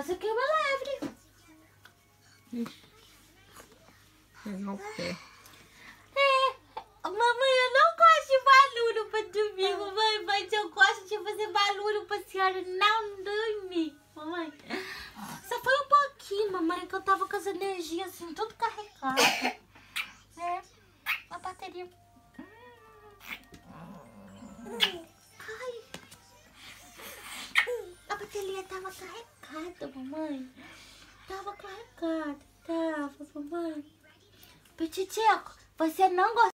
criança queima leve. Pegou o pé. É, mamãe, eu não gosto de barulho pra dormir, mamãe, mas eu gosto de fazer barulho pra senhora não dormir, mamãe. Só foi um pouquinho, mamãe, que eu tava com as energias assim, tudo carregado. É, a bateria. Bateria tava carregada, mamãe. Tava carregada, tava, mamãe. Petitico, você não gostou?